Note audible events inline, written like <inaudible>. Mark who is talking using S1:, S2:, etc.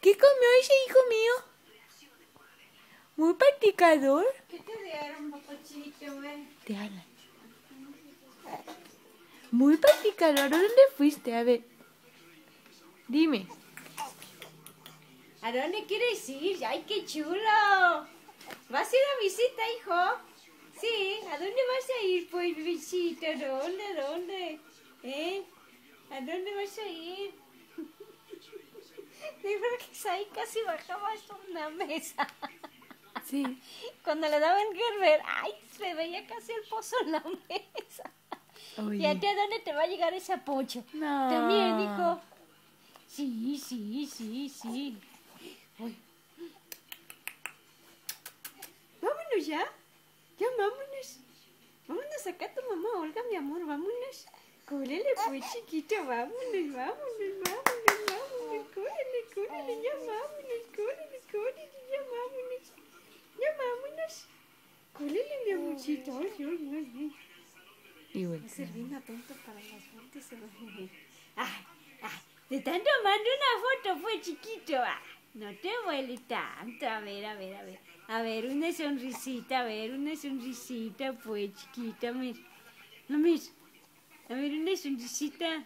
S1: ¿Qué comió ese hijo mío? Muy practicador.
S2: ¿Qué te dieron, papuchito, güey?
S1: Te hablan. Muy practicador. ¿A dónde fuiste? A ver. Dime.
S2: ¿A dónde quieres ir? ¡Ay, qué chulo! ¿Vas a ir a visita, hijo? Sí, ¿a dónde vas a ir, pues, visita? ¿Dónde, dónde? ¿Eh? ¿A dónde vas a ir? <laughs> Ahí casi bajaba hasta una mesa.
S1: Sí.
S2: Cuando le daban Gerber, ¡ay! Se veía casi el pozo en la mesa. ¿Y a ti a dónde te va a llegar esa pocha?
S1: No.
S2: También, hijo. Sí, sí, sí, sí. Uy. Vámonos ya. Ya vámonos. Vámonos acá tu mamá, Olga, mi amor, vámonos. Córrele, pues, chiquito, vámonos, vámonos, vámonos, vámonos. Córrele, ya vámonos, córrele, córrele, ya vámonos. Ya vámonos. Córrele, amorcito. Ay, ay, ay, ay.
S1: Y bueno.
S2: Va a ser bien atento para las Ay, ay, te están tomando una foto, pues chiquito. Ah, no te huele tanto. A ver, a ver, a ver. A ver, una sonrisita, a ver, una sonrisita, pues chiquita, mira. No, mira. A ver, una sonrisita.